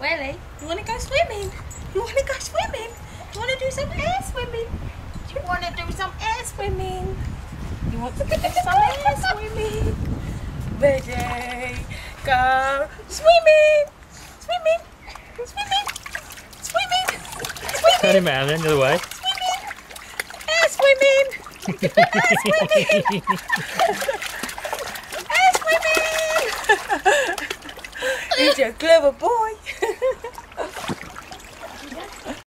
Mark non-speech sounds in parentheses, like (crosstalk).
Welly, you want to go swimming? You want to go swimming? You want to do some air swimming? You want to do some air swimming? You want to do some air swimming? Ready, go swimming, swimming, swimming, swimming, Swimming! Turn him out, the other way. swimming, air swimming, air swimming, (laughs) air swimming. He's a clever boy.